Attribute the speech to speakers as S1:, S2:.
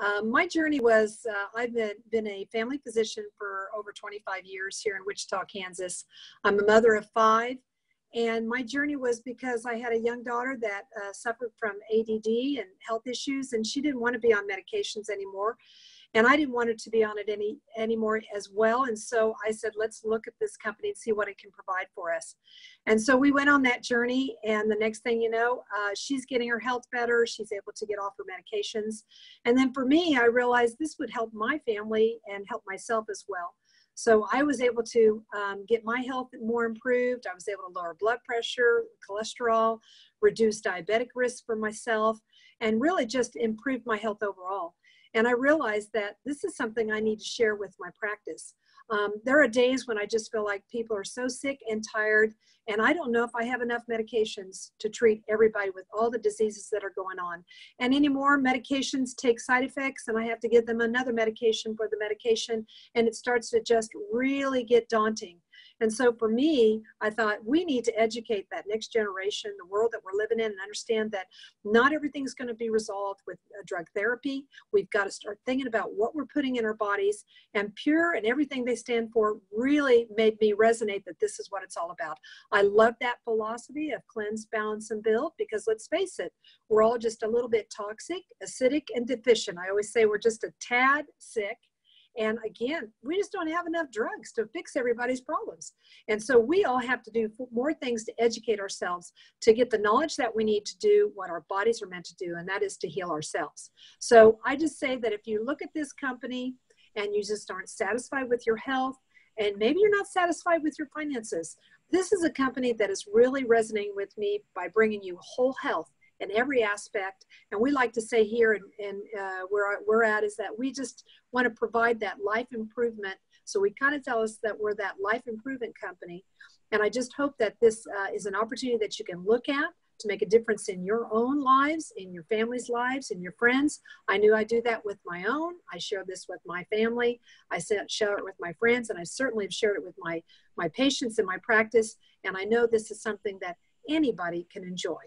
S1: Um, my journey was uh, I've been, been a family physician for over 25 years here in Wichita, Kansas. I'm a mother of five. And my journey was because I had a young daughter that uh, suffered from ADD and health issues, and she didn't want to be on medications anymore and I didn't want it to be on it any anymore as well. And so I said, let's look at this company and see what it can provide for us. And so we went on that journey, and the next thing you know, uh, she's getting her health better. She's able to get off her medications. And then for me, I realized this would help my family and help myself as well. So I was able to um, get my health more improved. I was able to lower blood pressure, cholesterol, reduce diabetic risk for myself, and really just improve my health overall. And I realized that this is something I need to share with my practice. Um, there are days when I just feel like people are so sick and tired, and I don't know if I have enough medications to treat everybody with all the diseases that are going on. And anymore, medications take side effects, and I have to give them another medication for the medication, and it starts to just really get daunting. And so for me, I thought we need to educate that next generation, the world that we're living in, and understand that not everything's going to be resolved with a drug therapy. We've got to start thinking about what we're putting in our bodies. And Pure and everything they stand for really made me resonate that this is what it's all about. I love that philosophy of cleanse, balance, and build because let's face it, we're all just a little bit toxic, acidic, and deficient. I always say we're just a tad sick and again, we just don't have enough drugs to fix everybody's problems. And so we all have to do more things to educate ourselves to get the knowledge that we need to do what our bodies are meant to do, and that is to heal ourselves. So I just say that if you look at this company and you just aren't satisfied with your health, and maybe you're not satisfied with your finances, this is a company that is really resonating with me by bringing you whole health in every aspect. And we like to say here and, uh, where we're at is that we just want to provide that life improvement. So we kind of tell us that we're that life improvement company. And I just hope that this uh, is an opportunity that you can look at to make a difference in your own lives, in your family's lives, in your friends. I knew I do that with my own. I share this with my family. I share it with my friends, and I certainly have shared it with my, my patients in my practice. And I know this is something that anybody can enjoy.